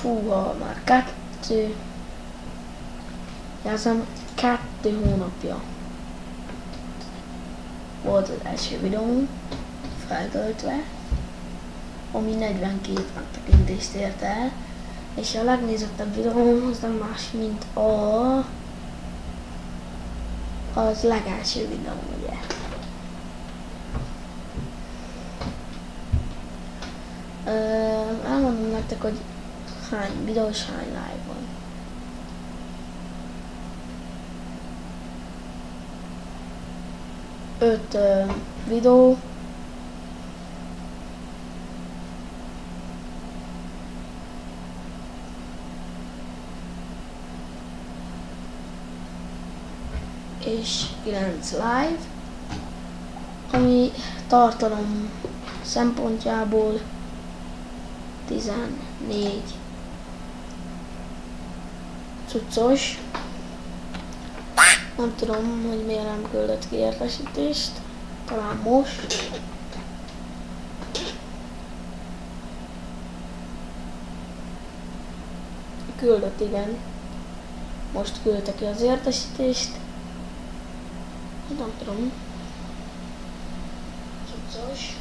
Fúha, már kettő, jelzem, kettő hónapja. Volt az első videóm feltöltve, ami 42 megtekintést ért el, és a legnézettebb videóm az nem más, mint a az legelső videóm, ugye. Ö, elmondom nektek, hogy hány videós, hány live van. Öt ö, videó, és 9 live, ami tartalom szempontjából 14 cuccos. Nem tudom, hogy miért nem küldött ki értesítést. Talán most. Küldött, igen. Most küldte ki az értesítést. Nem tudom. Cuccos.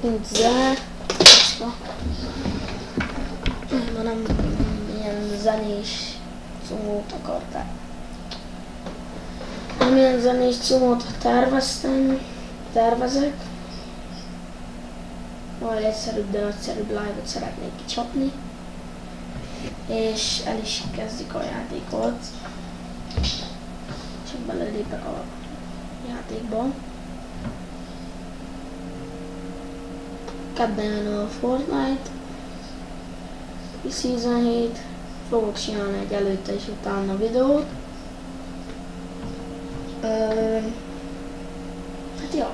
Nincs zene. Ma nem zenés cumót akarták. Nem ilyen zenés cumót terveztem, tervezek. Majd egyszerűbb, de nagyszerűbb live-ot szeretnék kicsapni. És el is kezdjük a játékot. Csak belelépek a játékba. Kedden jön a Fortnite. Season 7. Fogok csinálni egy előtte és utána videót. Ö, hát ja.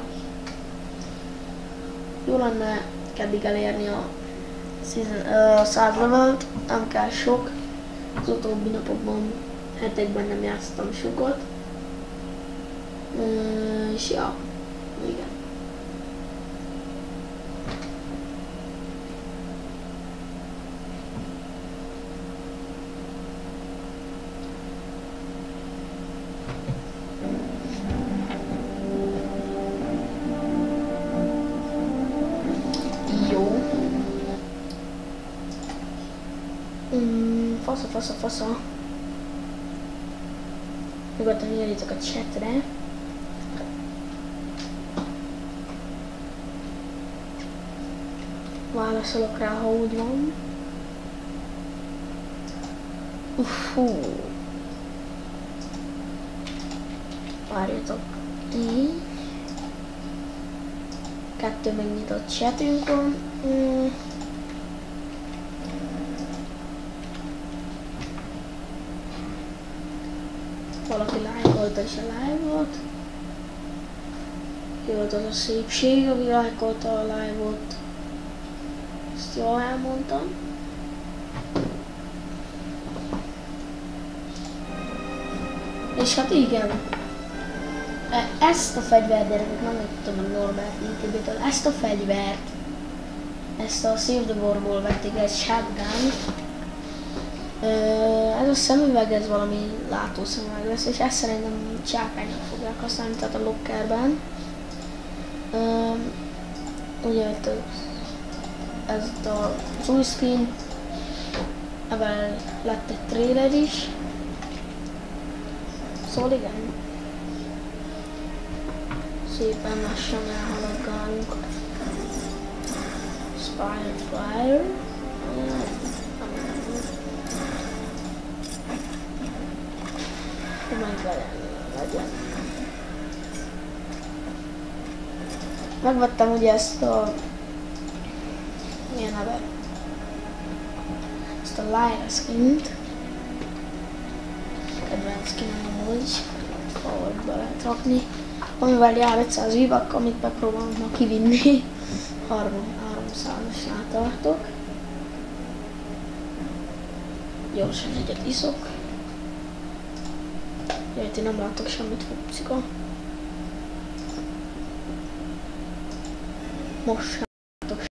Jó lenne keddig elérni a season, uh, 100 levelt, nem kell sok. Az utóbbi napokban, hetekben nem játszottam sokat. Uh, és ja, Mm, fasza, fasza, fasza. Nyugodtan írjátok a chatre. Válaszolok rá, ha úgy van. Uffú. Várjatok. Így. Kettő megnyitott chatünk van. Mm. Lájkolta és a live-ot. Jó, az a szépség, ami lájkolta a live-ot. Ezt jól elmondtam. És hát igen, E- ezt a fegyvert, gyerekek, nem tudom a Norbert ITB-től, ezt a fegyvert, ezt a Save the vették, ez shotgun. Ez a szemüveg, ez valami látószemüveg lesz, és ezt szerintem csákánynak fogják használni, tehát a lockerben. Ugye itt ez a új skin, ebben lett egy trailer is. Szóval igen, szépen lassan elhaladgálunk. Spire Fire. God, legyen. Megvettem ugye ezt a... Milyen neve? Ezt a Lyra skint. Kedvenc skinom amúgy. Forwardba lehet rakni amivel jár 500 vivak, amit megpróbálom ma kivinni. 300-asnál tartok. Gyorsan egyet iszok. Mert én nem látok semmit, pszicha. Most sem látok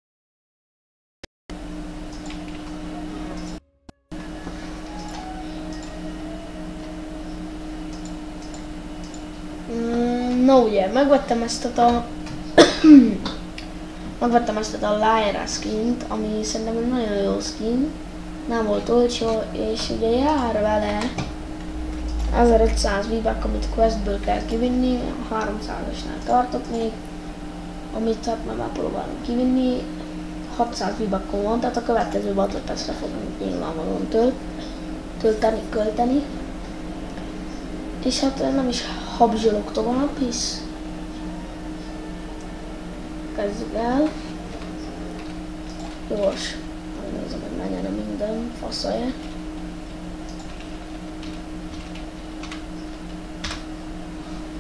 mm, ugye, megvettem ezt a... megvettem ezt a Lyra skint, ami szerintem egy nagyon jó skin. Nem volt olcsó, és ugye jár vele 1500 v amit questből kell kivinni, 300-asnál tartok még, amit hát már próbálom kivinni, 600 v van, tehát a következő battle testre fogunk nyilvánvalóan tölt, tölteni, költeni. És hát nem is habzsolok tovább, hisz kezdjük el. Gyors, megnézem, hogy menjen minden faszalja.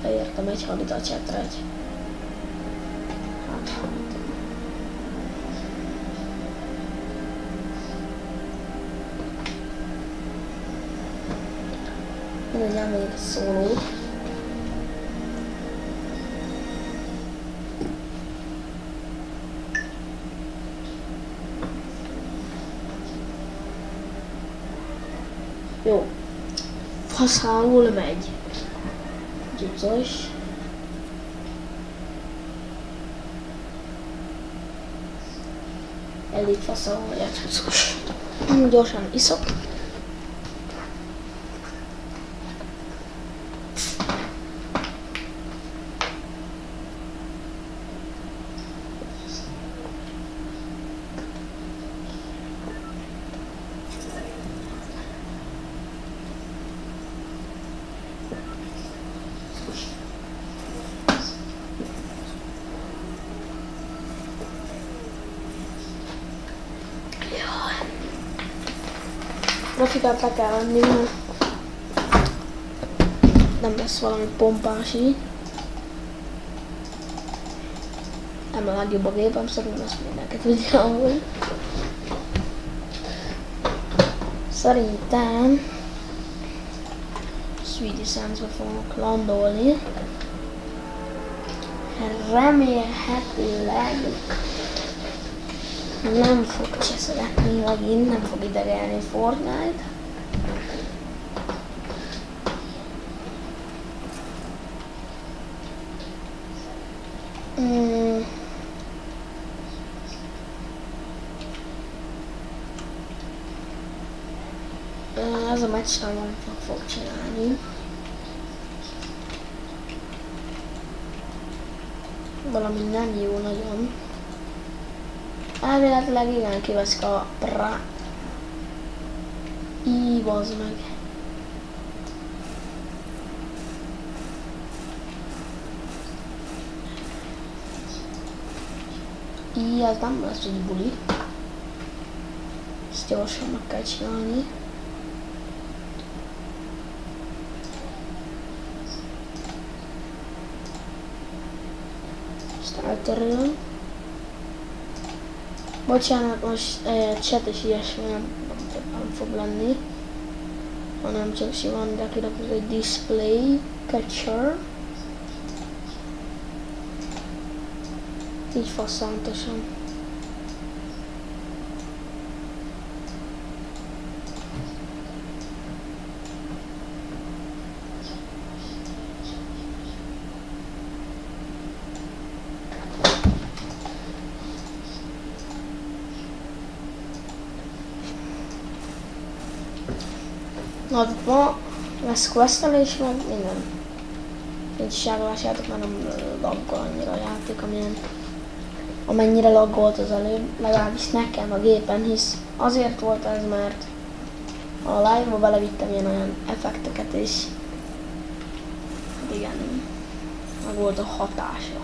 Beértem egy habitat csetre egy. Hát, hát. Mindegy, még szóló. Jó. Faszául megy. Gyucos. Elég a cuccos. Gyorsan iszok. Grafikát le kell venni, mert nem lesz valami pompás így. Nem a legjobb a gépem, szerintem ezt mindenki tudja amúgy. Szerintem Swedish Sands-ba fogok landolni. Remélhetőleg nem fog cseszegetni megint, nem fog idegelni Fortnite. Mm. Ez a meccs nem fog csinálni. Valami nem jó nagyon. Elméletileg igen, kiveszik a pra... Í, bazd meg. Í, az nem lesz egy buli. Ezt gyorsan meg kell csinálni. Ezt eltörölöm. Bocsánat, most eh, chat és ilyesmi nem, nem fog lenni, hanem csak de kirakok egy display catcher. Így faszántosan. Na, ma lesz questelés, meg minden. Nincs sárgalás játék, mert nem laggol annyira a játék, amilyen amennyire laggolt az előbb, legalábbis nekem a gépen, hisz azért volt ez, mert a live-ba belevittem ilyen olyan effekteket, és hát igen, meg volt a hatása.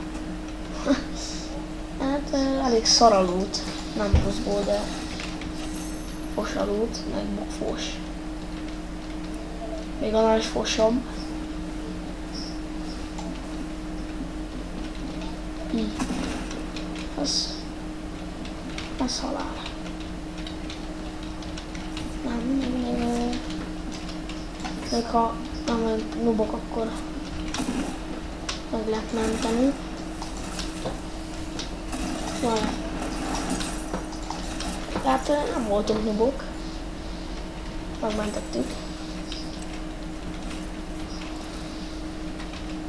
hát elég szaralút, nem pluszból, de fosalút, meg fos. Még annál is fosabb. Így. Az... Az halál. Nem, még, ha nem nubok, akkor meg lehet menteni. Van. Tehát nem voltunk nubok. Megmentettük.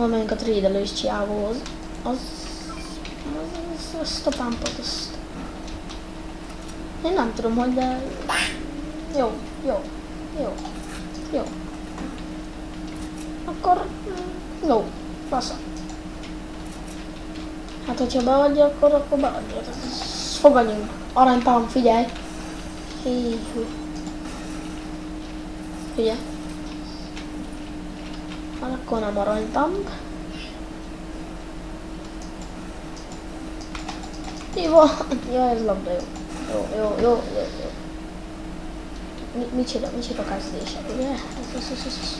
Valamelyik a trédelős csiávóhoz. Az... az, az azt a pumpot, azt... Én nem tudom, hogy de... Jó, jó, jó, jó. Akkor... mm, Jó, fasza. Hát, hogyha beadja, akkor, akkor beadja. Fogadjunk. Aranypám, figyelj. Hí, hú. Figyelj. Nem aranypump. Mi van? Ja, ez labda, jó. Jó, jó, jó, jó, jó. Mi, micsoda, micsoda kezdések, ugye? Ez, ez, ez, ez,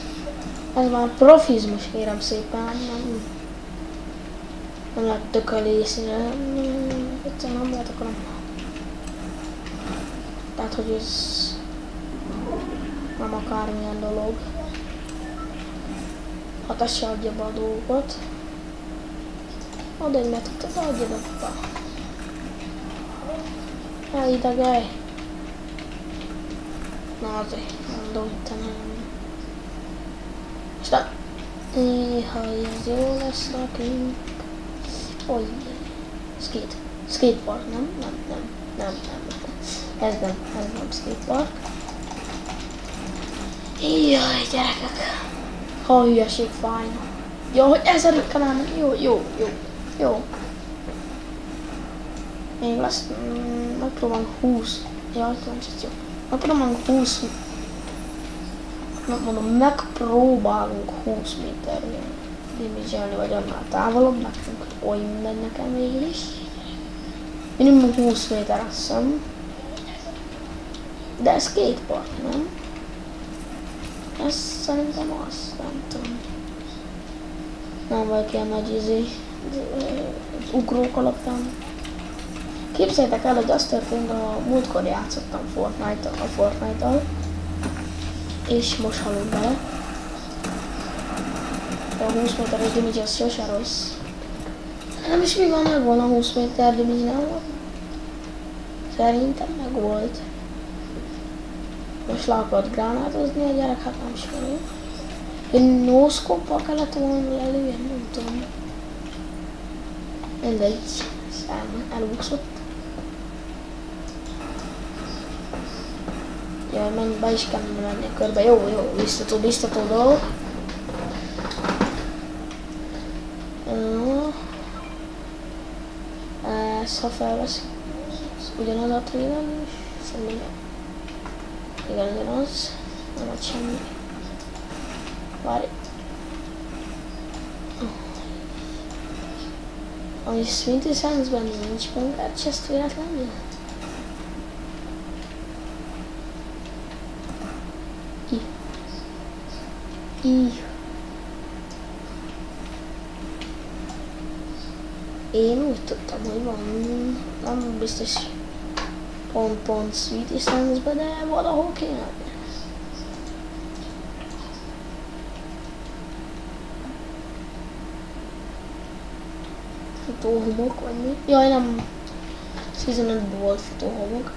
ez. már profizmus, kérem szépen. Nem, nem lehet tökölészni, egyszerűen nem lehet, akkor nem. Tehát, hogy ez nem akármilyen dolog. Az adja be a dolgokat. Oda egy metet, be, papa. Ne idegelj. Na azért, mondom, te nem. És nem. Néha ez jó lesz nekünk. Hogy skate. Skatepark, nem? Nem, nem, nem, nem. Ez nem, ez nem skatepark. Jaj, gyerekek. Ha hülyeség fájna. Jó, hogy ezerik kanálnak. Jó, jó, jó, jó. Még lesz, mm, megpróbálunk 20. Jaj, jó. Megpróbálunk 20. Nem mondom, megpróbálunk 20 méterre dimizselni, vagy annál távolabb, nekünk oly mindegy nekem végül is. Minimum 20 méter azt hiszem. De ez skatepark, nem? Ez szerintem az, nem tudom. Nem vagyok ilyen nagy izé, ugrók alapján. Képzeljétek el, hogy az történt, a múltkor játszottam Fortnite-tal, a Fortnite-tal, és most halunk bele. A 20 méteres damage az sose rossz. Nem is mi van, meg van a 20 méter damage, nem? Szerintem meg volt. Most le akart gránátozni a gyerek, hát nem sikerül. Én no kellett volna lelőni, nem tudom. Mindegy, el, elúszott. Jaj, menj, be is kellene menni a körbe. Jó, jó, biztató, biztató dolog. Jó. Ez, ha felveszik, ugyanaz a trailer is. Szerintem igen, ugyanaz. Nem ad semmi. Várj. Ami Sminty Sands-ben nincs Bunker Chest véletlenül? I. I. Én úgy tudtam, hogy van, nem biztos pont-pont Sweetie Sands-be, de valahol kéne. Futóhomok vagy mi? Jaj, nem. Season 5 volt futóhomok.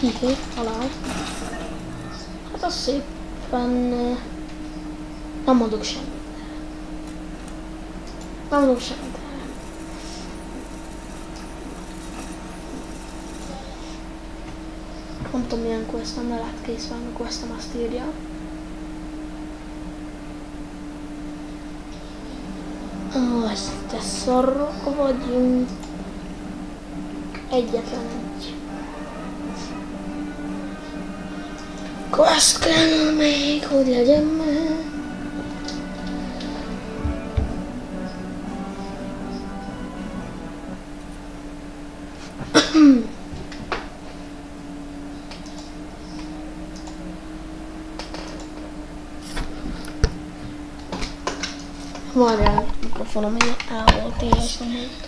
Hihé, halál. Hát az szépen... eh, Nem mondok semmit. Nem mondok semmit. Milyen quest nem lehet kész van, a questem azt írja. Az, te szarok vagyunk. Egyetlen egy. Quest kell még, hogy legyen meg. Várjál, mikrofonom így el volt éles, nem mondtam. Ja, nekem is megvan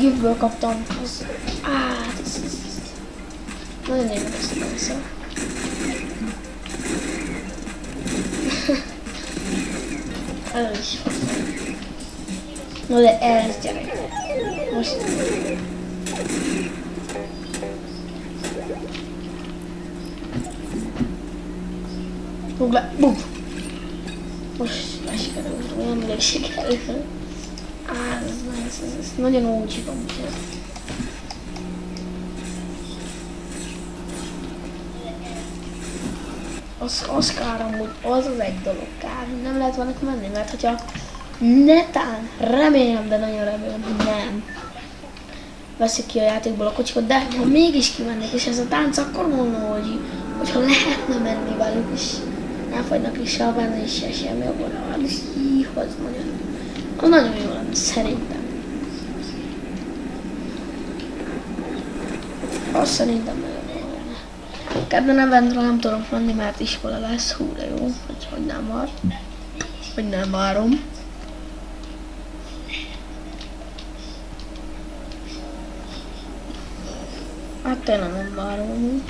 tényleg nem azok, hogy Ez getting lovely. Vagy hogy van, nem tudom. Ez giftből kaptam. Ez... Á, ez, ez, ez. Nagyon érdekes a persze. Ez is faszom. Na de ez gyerek. Most... Rúg le, bum! Most sikerült, olyan elég sikerült. Á, ez, ez, ez, nagyon úgy van. Az, az kár amúgy, az az egy dolog. Kár, nem lehet velük menni, mert hogyha netán, remélem, de nagyon remélem, hogy nem veszik ki a játékból a kocsikat, de ha mégis kimennék, és ez a tánc, akkor mondom, hogy hogyha lehetne menni velük, és nem fagynak is se a benne, és se semmi, akkor az híhoz nagyon, az nagyon jó szerintem. Azt szerintem nagyon jó. Kedden nem tudok menni, mert iskola lesz, hú de jó, hogy, hogy nem vár. Hogy nem várom. Hát tényleg nem várom.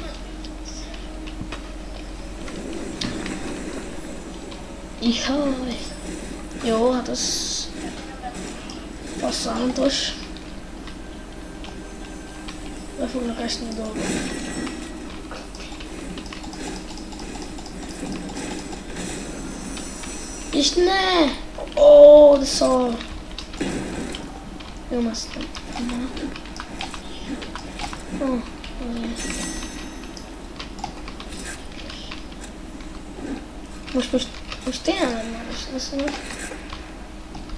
Jaj. Jó, hát az passzantos. Le fognak esni a dolgok. És ne! Ó, de szar! Jó, azt nem. Ó, oh, most, most, most tényleg nem már is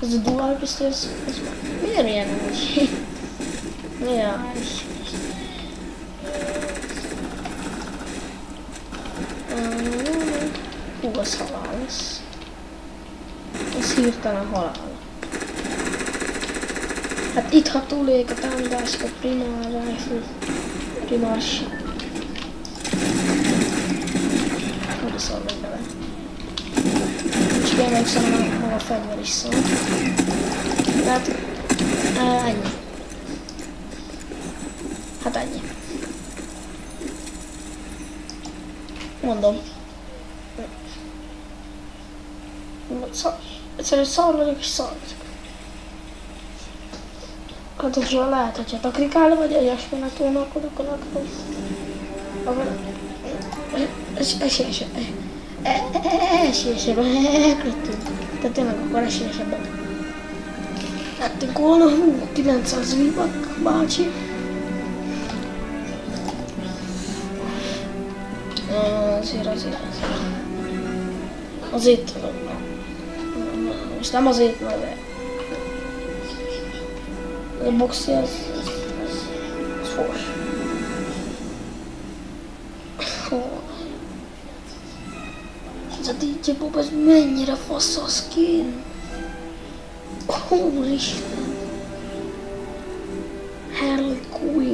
lesz, hogy ez a dual pisztoly, ez, ez miért ilyen úgy? Ja, és... Hú, az halál lesz. Ez hirtelen halál. Hát itt ha túléljük a támadást, a primár rifle, primás. Oda szarnak bele. Csak én megszállom, maga a fegyver is szól. Tehát uh, ennyi. Hát ennyi. Mondom. Szar, egyszerűen szar vagyok és szar vagyok. Hát, hogyha lehet, hogyha takrikálni vagy ilyesminek tónalkodok, akkor akkor esélyesebb. Esélyesebben elköltünk. Tehát tényleg akkor esélyesebben. Lettünk volna, hú, 900 vívak, bácsi. Azért, azért, azért. Azért, most nem azért, mert a boxi az, az, az, az DJ Bob, ez mennyire fasz a skin. Úristen. Harley Quinn.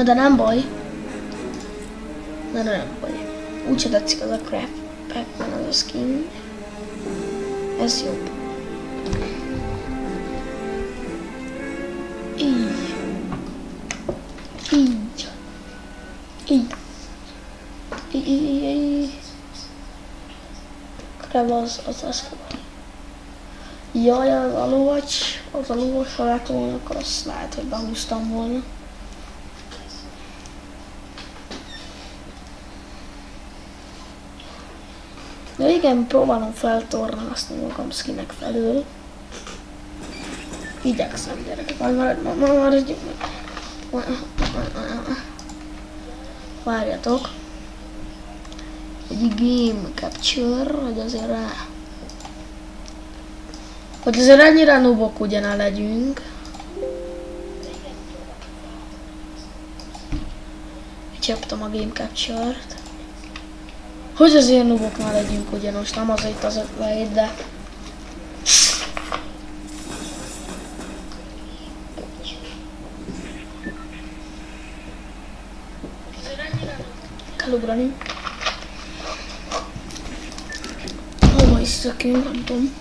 Na de nem baj. Na de nem baj. Úgyse tetszik az a crap packben az a skin. Ez jobb. Így. Így. Így. Így, így, így. Az, az, az Jaj, az alóvacs, az alóvacs, ha volna, akkor azt lehet, hogy behúztam volna. De igen, próbálom feltornászni magam skinek felül. Igyekszem, gyerekek, majd marad, maradjunk meg. Várjatok. Egy game capture, hogy azért rá... Hogy azért ennyire nubok ugye ne legyünk. Csaptam a game capture-t. Hogy azért nuboknál legyünk ugye most, nem az itt az 57, de... Kell ugrani. Hova is szökünk, nem tudom.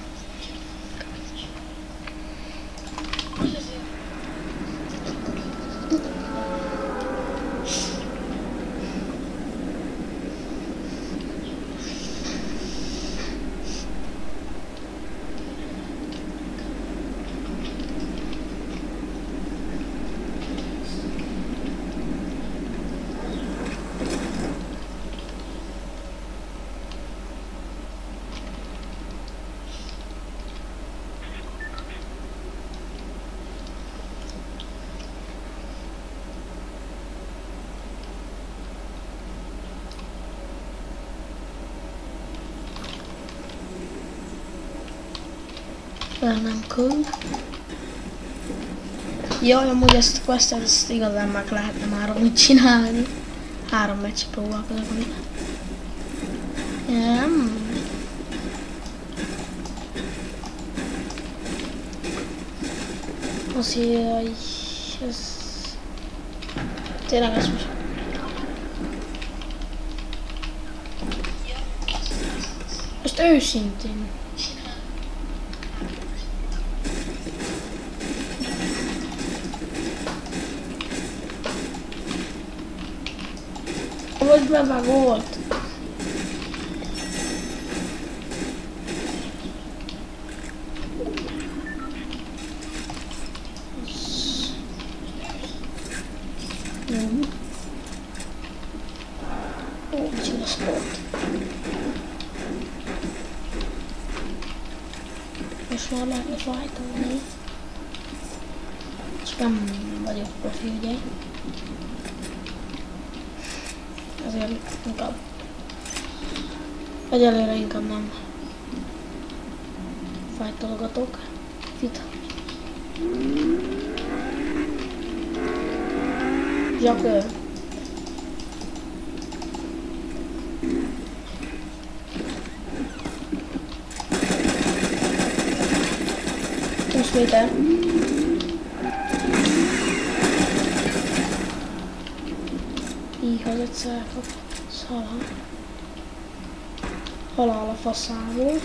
El nem küld. Jaj, amúgy ezt a questet ezt igazán meg lehetne már úgy csinálni. Három meccs próbálkozok, ami... Nem. Az jaj, ez... Tényleg ez most... Most őszintén. Vagy be már volt. Jó. Ó, csinálsz sport. Most már lehetne fajtolni. Csak nem vagyok profi, ugye? Ezért inkább egyelőre inkább nem fájtolgatok. Fit. Zsakő. Húsz méter. něco jako sala. Halál a faszámú.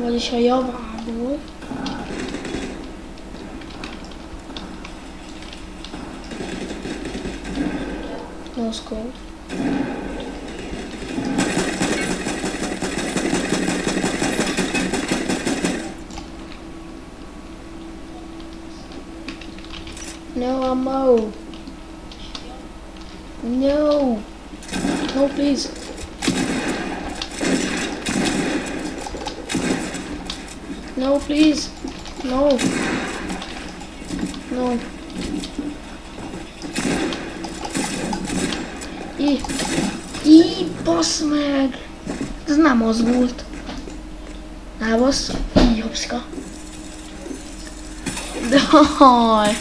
Vagyis a javából. Noszkó. No, I'm old. No, please. No, please. No. No. Í. Í, bassz meg! Ez nem az volt. Elbasz. Így, hopszka. De haj.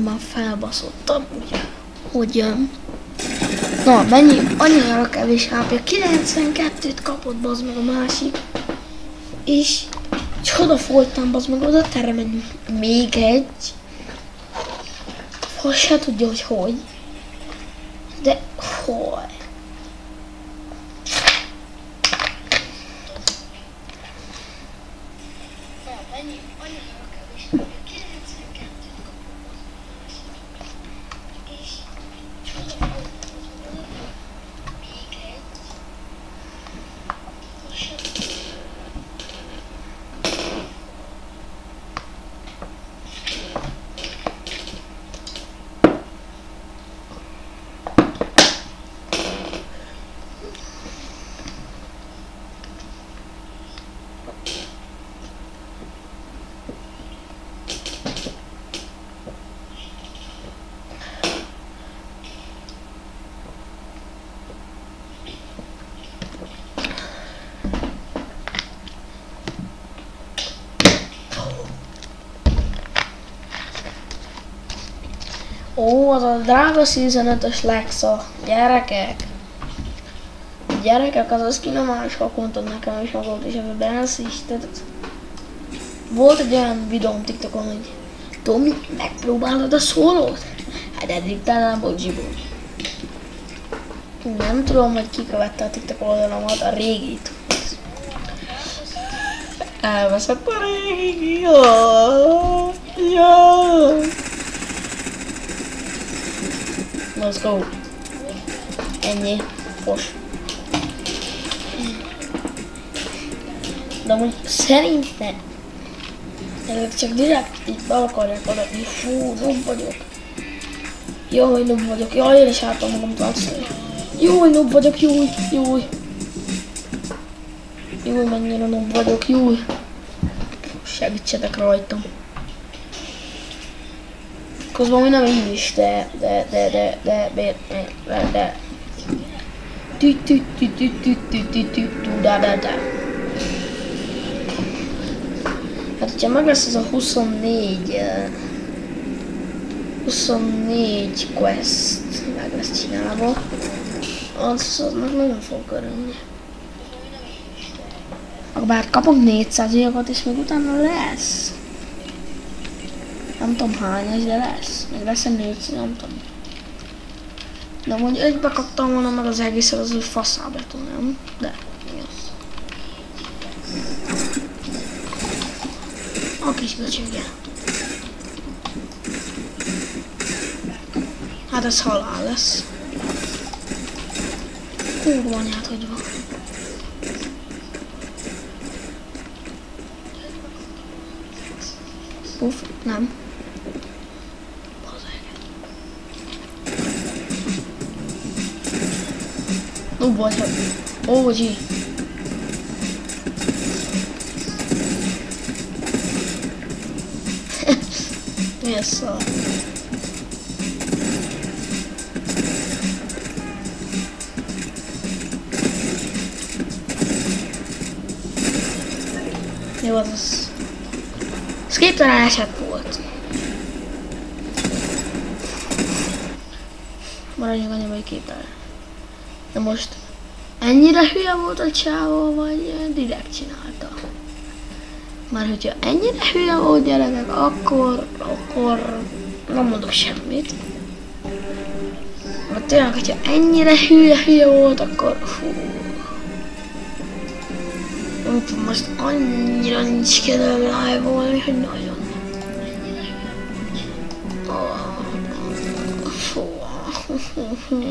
Már felbaszottam, ugye, hogy. Na, mennyi, annyira kevés HP, 92-t kapott bazd meg a másik. És csoda folytán bazd meg, oda terem még egy. Hogy se tudja, hogy hogy. De hogy? Ó, az a drága Season 5-ös Lexa. Gyerekek. Gyerekek, az az ki nem más kontot nekem is magad, és ebben ez is. Tehát volt egy olyan videóm TikTokon, hogy Tomi, megpróbálod a szólót? Hát eddig talán Bodzsiból. Nem tudom, hogy ki követte a TikTok oldalamat, a régit. Elveszett a régi. Jaj, jaj. Let's go. Ennyi. Fos. De amúgy szerintem ezek csak direkt így be akarják adatni. Fú, noob vagyok. Jaj, noob vagyok. Jaj, én is álltam magam tartani. Jaj, noob vagyok, júj, júj. Júj, mennyire noob vagyok, júj. Segítsetek rajtam. Közben mi nem így is, de, de, de, de, de, de, de, de, de. Tü, tü, tü, tü, tü, tü, tü, tü, tü, da, da, da. Hát, hogyha meg lesz ez a 24, eh, 24 quest, meg lesz csinálva, az, aznak nagyon fog örülni. Bár kapok 400 évet, és még utána lesz. Nem tudom hányas, de lesz. Még lesz egy 400, nem tudom. De mondjuk egybe kaptam volna meg az egészet, az úgy faszába nem? De, igen. A kis böcsöge. Hát ez halál lesz. Kurva anyát, hogy van. Uff, nem. no bot hoje. Olha só. Meu Deus. Escrito na acha puta. Bora jogar no meu equipe, tá? Eu mostro. Ennyire hülye volt a csávó, vagy direkt csinálta? Már hogyha ennyire hülye volt gyerekek, akkor, akkor nem mondok semmit. Mert tényleg, hogyha ennyire hülye-hülye volt, akkor fú. Most annyira nincs kedvem live-olni, hogy nagyon. Oh, fú.